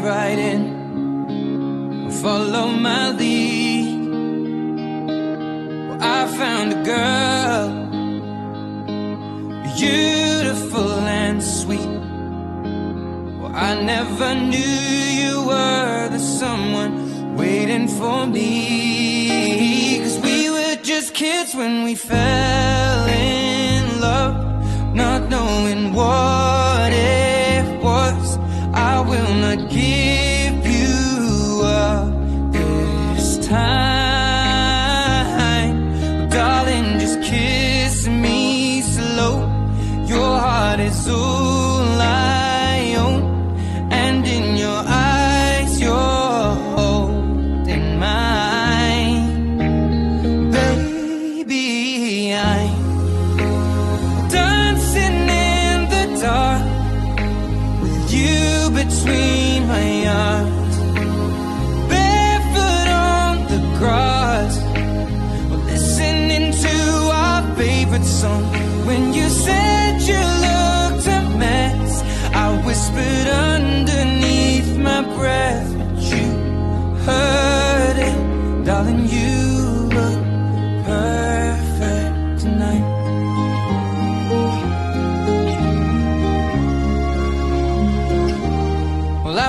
dive right in, follow my lead. Well, I found a girl, beautiful and sweet. Well, I never knew you were the someone waiting for me. Cause we were just kids when we fell in love, not knowing what. Not give you up this time. Darling, just kiss me slow. Your heart is all between my arms, barefoot on the grass, listening to our favorite song.